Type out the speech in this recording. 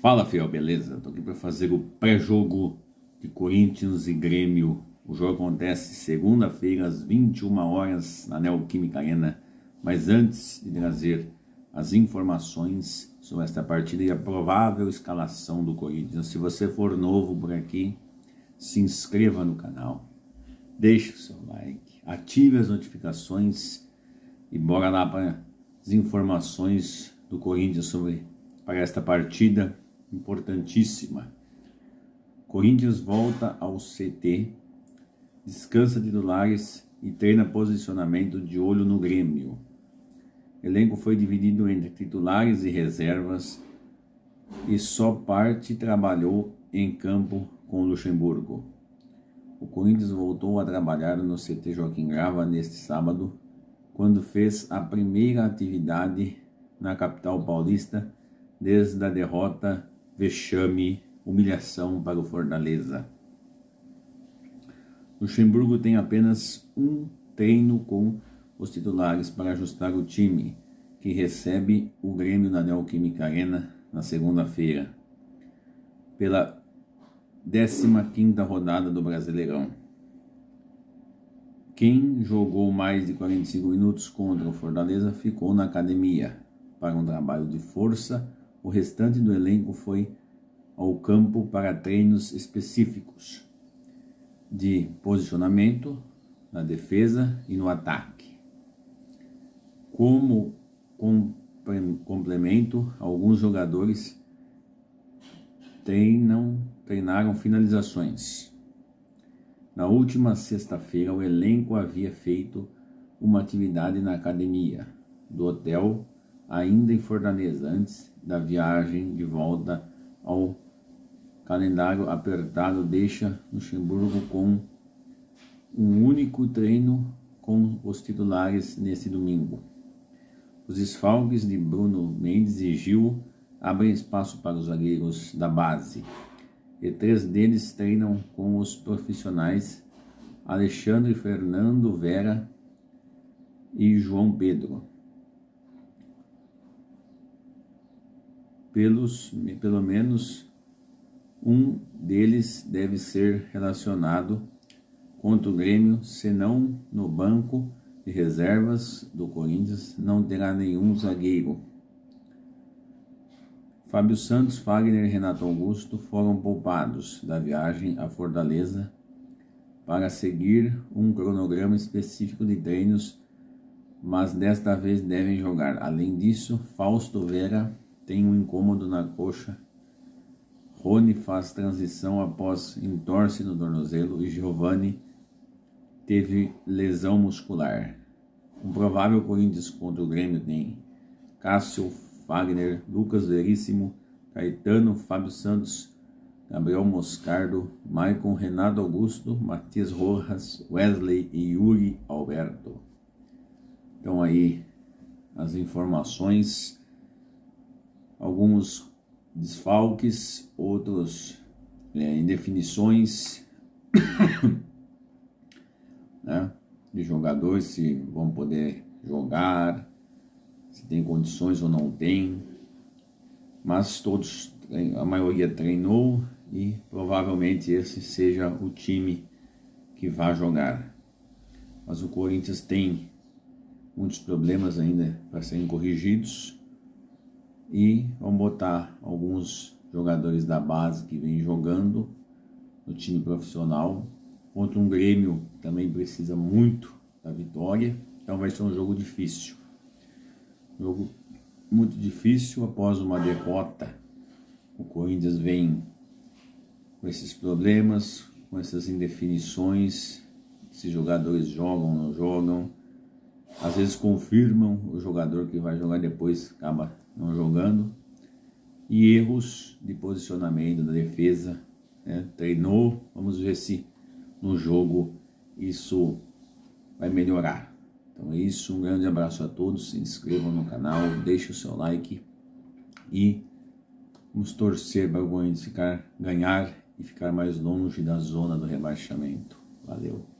Fala, fiel, beleza? Tô aqui para fazer o pré-jogo de Corinthians e Grêmio. O jogo acontece segunda-feira às 21 horas na Neoquímica Arena. Mas antes de trazer as informações sobre esta partida e a provável escalação do Corinthians, se você for novo por aqui, se inscreva no canal, deixe o seu like, ative as notificações e bora lá para as informações do Corinthians sobre para esta partida importantíssima. Corinthians volta ao CT, descansa titulares e treina posicionamento de olho no Grêmio. Elenco foi dividido entre titulares e reservas e só parte trabalhou em campo com Luxemburgo. O Corinthians voltou a trabalhar no CT Joaquim Grava neste sábado, quando fez a primeira atividade na capital paulista desde a derrota vexame, humilhação para o Fortaleza. Luxemburgo tem apenas um treino com os titulares para ajustar o time, que recebe o Grêmio na Neoquímica Arena na segunda-feira, pela 15ª rodada do Brasileirão. Quem jogou mais de 45 minutos contra o Fortaleza ficou na academia para um trabalho de força o restante do elenco foi ao campo para treinos específicos de posicionamento na defesa e no ataque. Como complemento, alguns jogadores treinam, treinaram finalizações. Na última sexta-feira, o elenco havia feito uma atividade na academia do hotel ainda em Fortaleza, antes da viagem de volta ao calendário apertado, deixa Luxemburgo com um único treino com os titulares nesse domingo. Os desfalques de Bruno Mendes e Gil abrem espaço para os zagueiros da base, e três deles treinam com os profissionais Alexandre Fernando Vera e João Pedro. Pelos, pelo menos um deles deve ser relacionado contra o Grêmio, senão no banco de reservas do Corinthians não terá nenhum zagueiro. Fábio Santos, Fagner e Renato Augusto foram poupados da viagem à Fortaleza para seguir um cronograma específico de treinos, mas desta vez devem jogar. Além disso, Fausto Vera tem um incômodo na coxa. Rony faz transição após entorse no tornozelo e Giovanni teve lesão muscular. Um provável Corinthians contra o Grêmio tem Cássio Fagner, Lucas Veríssimo, Caetano, Fábio Santos, Gabriel Moscardo, Maicon Renato Augusto, Matias Rojas, Wesley e Yuri Alberto. Então aí as informações alguns desfalques, outros é, indefinições né, de jogadores, se vão poder jogar, se tem condições ou não tem. Mas todos, a maioria treinou e provavelmente esse seja o time que vai jogar. Mas o Corinthians tem muitos problemas ainda para serem corrigidos e vamos botar alguns jogadores da base que vem jogando no time profissional contra um Grêmio que também precisa muito da vitória. Então vai ser um jogo difícil. Jogo muito difícil após uma derrota. O Corinthians vem com esses problemas, com essas indefinições, se jogadores jogam ou não jogam. Às vezes confirmam o jogador que vai jogar depois acaba não jogando, e erros de posicionamento da defesa. Né? Treinou, vamos ver se no jogo isso vai melhorar. Então é isso, um grande abraço a todos, se inscrevam no canal, deixe o seu like e vamos torcer para o Corinthians ficar, ganhar e ficar mais longe da zona do rebaixamento. Valeu!